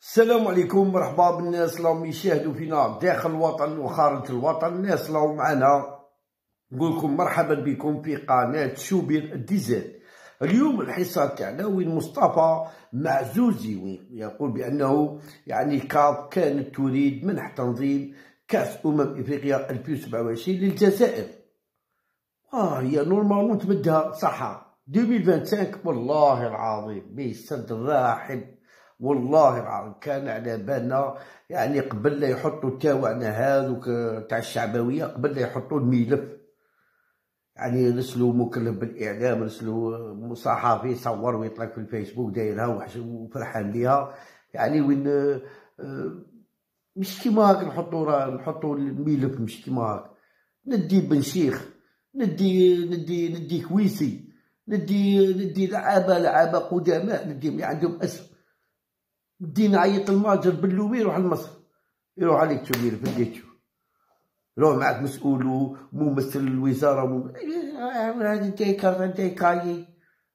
السلام عليكم مرحبا بالناس اللي يشاهدوا فينا داخل الوطن وخارج الوطن. الناس اللي معنا نقول لكم مرحبا بكم في قناة شوبير ديزل اليوم الحصة تاعنا وين مصطفى معزوزي يقول بأنه يعني كاف كانت تريد منح تنظيم كأس أمم إفريقيا 2027 للجزائر. آه هي normalement تمدها صح 2025 والله العظيم بيسد الراحب والله العظيم كان على بالنا يعني قبل لا يحطوا التاوعنا هذوك تاع الشعبوية قبل لا يحطوا الملف. يعني رسلوا مكلف بالإعلام رسلوا صحافي صور ويطلق في الفيسبوك دايرها وفرحان بها يعني وين آه، مش كيما هاك نحطوا نحطوا الملف مش كيما هاك ندي بن شيخ ندي ندي ندي كويسي ندي ندي لعابه لعابة قدماء ندي اللي عندهم اسم ندي نعيط الماجر باللوبي يروح لمصر. يروح عليك تشوفير في اليوتيوب يروح معك مسؤول وممثل الوزارة مم... هذا جاي كارت جاي كاي.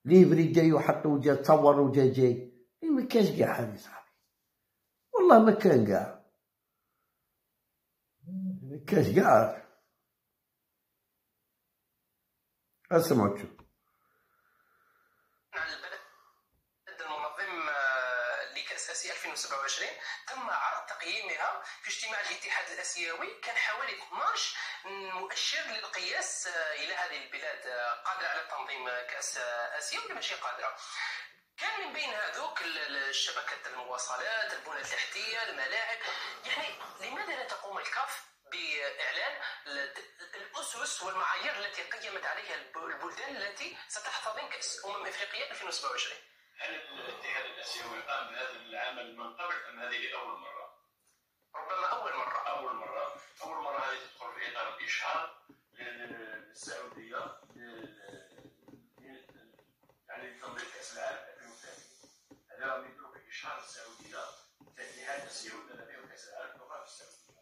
ليفري جاي وحطوا جا تصور وجا جاي. ما كانش كاع هذا صاحبي. والله ما كان كاع ما كانش كاع اسمعوا تشوف اسيا 2027 تم عرض تقييمها في اجتماع الاتحاد الآسيوي. كان حوالي 12 مؤشر للقياس إلى هذه البلاد قادره على تنظيم كأس آسيا ولا ماشي قادرة. كان من بين هذوك الشبكة المواصلات البنى التحتية الملاعب. يعني لماذا لا تقوم الكاف بإعلان الأسس والمعايير التي قيمت عليها البلدان التي ستحتضن كأس أمم إفريقيا 2027 هل الاتحاد الاسيوي قام بهذا العمل من قبل أم هذه اول مرة؟ ربما أول مرة. أول مرة. أول مرة هذه تدخل في إطار الإشهار للسعودية يعني تنظيم كأس العالم 2030 هذا يدعو باشهار السعودية كاتحاد اسيوي فيه كأس العالم تقام في السعودية.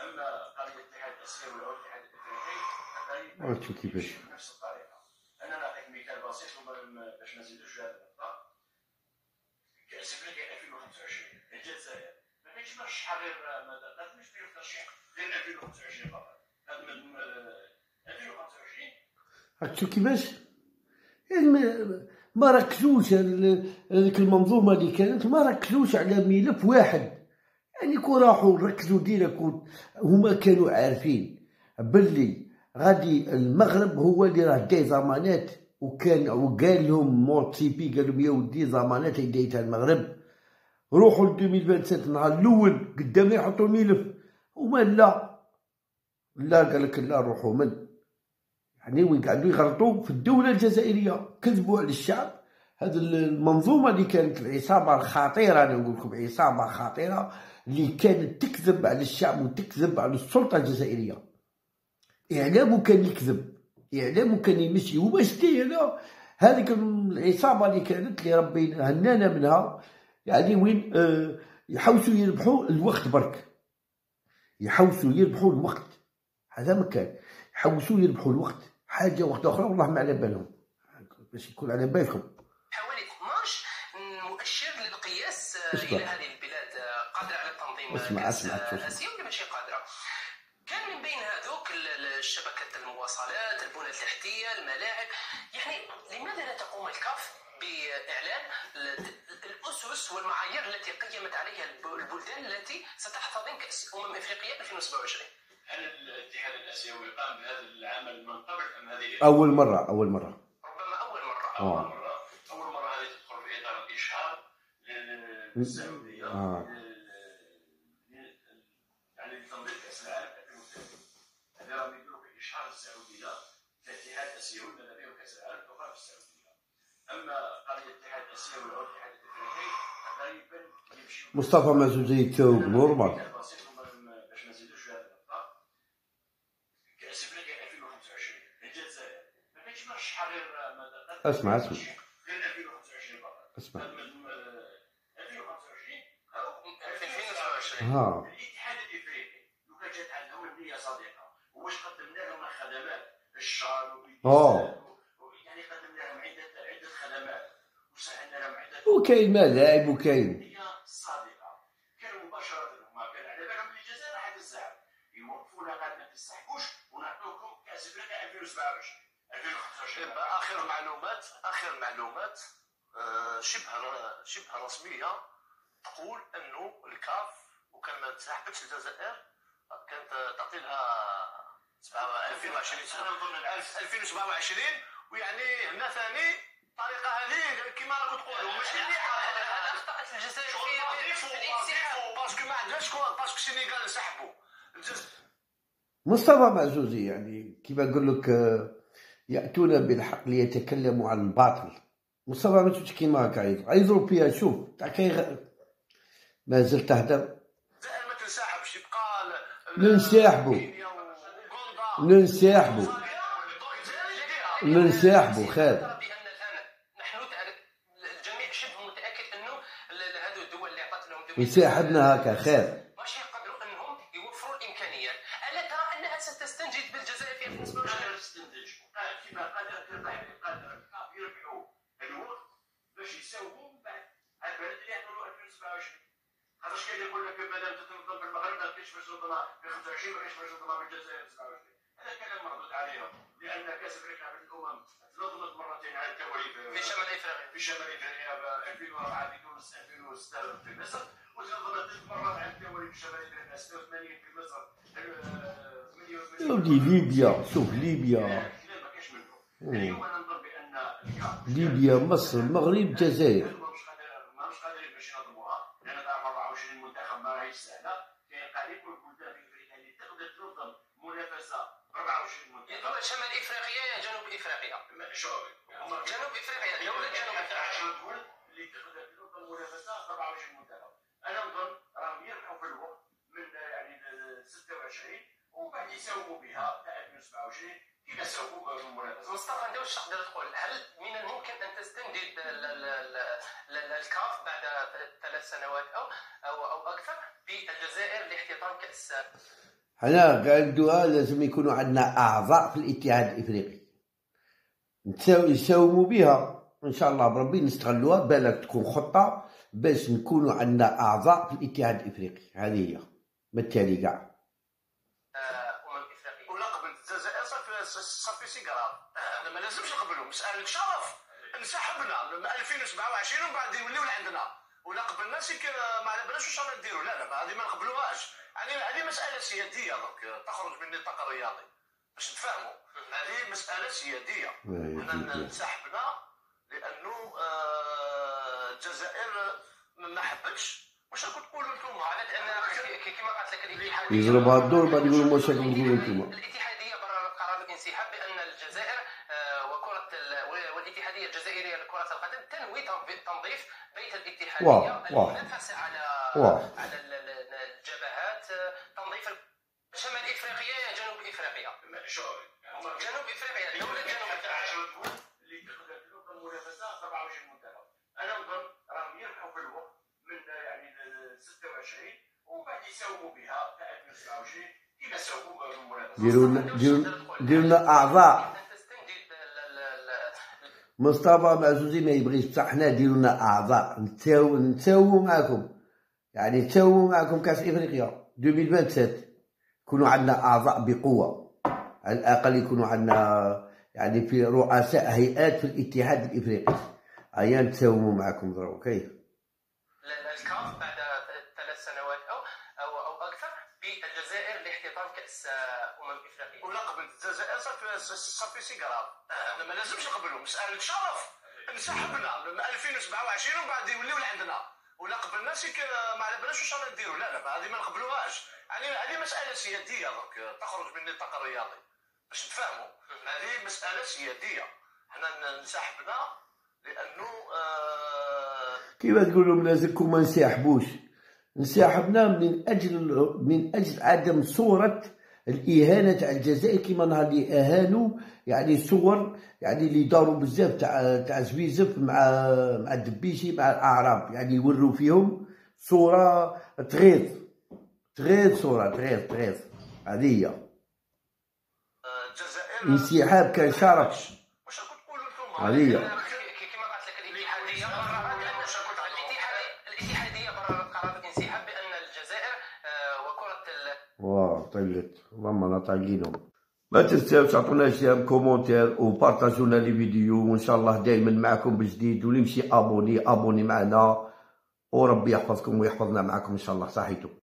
أما قضية الاتحاد الاسيوي أو الاتحاد الافريقي فهي نفس الطريقة. أنا نعطيك مثال بسيط باش ما نزيدوش هذا. افريقيا 2025 الجزائر ما كاينش مرشح غير ما لازمش فيه ترشيح غير 2025 فقط 2025 هتشوف كيفاش يعني ما ركزوش هذيك المنظومة اللي كانت ما ركزوش على ملف واحد. يعني كون راحوا ركزوا ديريكت هما كانوا عارفين. باللي غادي المغرب هو اللي راه داي ضمانات وكان وقال لهم موتسيبي قال لهم يا ودي ضمانات ديتها المغرب. روحوا ل 2027 النهار الأول قدام يحطوا الملف وما لا. لا قال لك لا روحوا من. يعني وين قعدوا يغلطوا في الدولة الجزائرية. كذبوا على الشعب. هذه المنظومة اللي كانت العصابة الخطيرة أنا نقول لكم عصابة خطيرة اللي كانت تكذب على الشعب وتكذب على السلطة الجزائرية. اعلامه كان يكذب. اعلامه كان يمشي. وباش أنا هذيك العصابة اللي كانت اللي ربي هنانا منها يعني وين آه يحوسوا يربحوا الوقت برك. يحوسوا يربحوا الوقت. هذا ما كان. يحوسوا يربحوا الوقت. حاجة وقت أخرى والله ما على بالهم. باش يكون على بالكم. حوالي 12 مؤشر للقياس إلى هذه البلاد قادره على تنظيم اسمع اسمع اسيا ولا ماشي قادره كان من بين هذوك الشبكة المواصلات البنى التحتية الملاعب. يعني لماذا لا تقوم الكاف بإعلان الأسس والمعايير التي قيمت عليها البلدان التي ستحتضن كأس أمم إفريقيا 2027 هل الاتحاد الآسيوي قام بهذا العمل من قبل أم هذه أول مرة أول مرة. ربما أول مرة. أول مرة. أول مرة هذه تدخل في إطار الإشهار للسعودية آه. يعني تنظيم كاس العالم 2030 هذا باشهار السعوديه كاتحاد اسيوي لنا فيه كاس العالم تقام في السعوديه أما قضية الاتحاد الاسيوي أو الاتحاد الافريقي غالبا يمشي مصطفى مازوزي توب نورمال باش ما نزيدوش هذا النقطه كأس أفريقيا 2025 الجزائر ما كاينش مرشح غير اسمع اسمع. غير 2025 فقط. اسمع. 2025 في 2027 ها. الاتحاد الإفريقي لو كان جات عندهم النية صديقة. واش قدمنا لهم خدمات. الشار أوه. يعني قدمنا لهم عده عدة خدمات. وسهلنا لهم عدد وكاين ملاعب وكاين. هي صادقة. كانوا مباشرة هما كان على بالهم اللي الجزائر حد الزعم يوقفونا غادي ما تستحقوش ونعطوكم كاس افريقيا 2027 2025 يبقى آخر معلومات آخر معلومات آه، شبه شبه رسمية. تقول أنه الكاف وكان ما انسحبتش الجزائر كانت تعطي لها 2020 أنا نظن العام 2027 ويعني هنا ثاني طريقة هذه كما راكم تقولوا ماشي مليحه اخطات الجزائر الانسحاب باسكو ما عندهاش كو- باسكو السنغال الجزائر مصطفى معزوزي يعني كيما نقول لك آه، يأتون بالحق ليتكلموا عن الباطل. مصطفى ما تمشي كيما هكا عايز. عايزوا فيها شوف تاع كي غ- ما زلت تهدر. ما تنسحبش يبقى ننسحبوا. ننسحبوا ننسحبوا دول يساعدنا هكا خير. ماشي يقدروا انهم يوفروا الامكانيات الا ترى انها ستستنجد بالجزائر في 2027 أنا نستنتج قال كما قال قال قال يربحوا الوقت باش البلد اللي يعملوا 2027 خاطرش كاين يقول لك مادام تتنظم بالمغرب ما كاينش باش في 25 ما كاينش باش تنظمها بالجزائر 29 هذا كلام مردود عليهم لأن كاس افريقيا بالامم تنظمت مرتين على التوالي في شمال إفريقيا. في شمال إفريقيا ب 2004 في تونس 2006 في مصر. وتنظمت ثلاث مرات على التوالي في شمال إفريقيا. 86 في مصر. آه، 88 يا ودي ليبيا شوف ليبيا. اليوم أنا نظن بأن ليبيا مصر المغرب الجزائر. ماهوش قادر ماهوش قادرين باش ينظموها. لأن تعرف 24 منتخب ما راهيش سهله كاين قاعدين كل بلدان في افريقيا اللي تقدر تنظم منافسة 24 منتخب دول شمال إفريقيا يا جنوب إفريقيا. جنوب إفريقيا دولة جنوب إفريقيا. تقول اللي تقدر تنظم منافسه ب 24 منتخب أنا نظن راهم يربحوا في الوقت من يعني 26 ومن بعد يساوموا بها تاع 2027 كيما ساوموا المنافسه مصطفى انت واش تقدر تقول؟ هل من الممكن أن ال- الكاف بعد ثلاث سنوات أو أو أو أكثر بالجزائر لاحتضان كأس حنا قالوا لازم يكونوا عندنا أعضاء في الاتحاد الإفريقي. يساوموا بها. إن شاء الله بربي نستغلوها بالك تكون خطة باش نكونوا عندنا أعضاء في الاتحاد الإفريقي. هذه هي. كاع امم افريقيه ولا قبل. الجزائر صافي صافي سيكرا ما لازمش نقبلوا مسألة شرف. انسحبنا من 2027 ومن بعد يوليو لعندنا. ولا قبلنا سيك ما على بالناش واش رانا نديروا لا لا ما هذه ما نقبلوهاش. يعني هذه مسألة سيادية donc تخرج من النطاق الرياضي. باش نتفاهموا. هذه مسألة سيادية. حنا انسحبنا لأنه آه، الجزائر ما حبتش. واش راكم تقولوا أنتم على ان كي- كما قالت لك الاتحاد. يضربها الدور بعد يقولوا واش راكم تقولوا أنتم القدم تنوي تنظيف- تنظيف بيت الاتحادية. المنافسه على واه. على ال- ال- الجبهات آه، تنظيف ال- شمال إفريقيا يا جنوب إفريقيا جنوب إفريقيا دولة جنوب إفريقيا اللي تقدر تنظم منافسه 24 منتخب أنا نظن راهم يربحوا في الوقت من يعني 26 ومن بعد يساوموا بها تاع 2027 كيما ساوموا المنافسه ديروا ديروا لنا أعضاء مصطفى معزوزي ما يبغيش بصح حنا ديروا لنا اعضاء نتساو نتساووا معكم يعني نتساووا معكم كاس افريقيا 2027 يكونوا عندنا اعضاء بقوة. على الاقل يكونوا عندنا يعني في رؤساء هيئات في الاتحاد الافريقي هيا نتساوموا معكم ضروري أوكي الكاف بعد ثلاث سنوات أو أو أو أكثر بالجزائر لاحتضان كأس أمم افريقيا ولا قبل الجزائر صافي صافي سيكرا ما لازمش نقبلوا مسألة شرف. انسحبنا. من 2027 ومن بعد يوليو لعندنا. ولا قبلنا سيك ما على بالناش واش رانا نديروا لا لا هذه ما نقبلوهاش. يعني هذه مسألة سيادية donc. تخرج من النطاق الرياضي. باش نتفاهموا. هذه مسألة سيادية. حنا انسحبنا لأنه آه كيما تقولوا منازلكم ما نساحبوش. انسحبنا من أجل من أجل عدم صورة الإهانة تاع الجزائر كيما نهار اللي أهانوا يعني صور يعني اللي داروا بزاف تاع تاع زويزف مع مع الدبيشي مع الأعراب. يعني يوروا فيهم صورة تغيظ. تغيظ صورة تغيظ تغيظ. هذه هي. الجزائر انسحاب كان شرف. واش راكم تقولوا أنتم هذه هي. الاتحاديه قررت انسحاب بان الجزائر وكرة واه طلت ربما طايلينهم ما تنساوش تعطونا جيم كومونتير وبارطاجونا لي فيديو وإن شاء الله دائما معكم بجديد واللي يمشي أبوني أبوني معنا وربي يحفظكم ويحفظنا معكم إن شاء الله. صحيتو.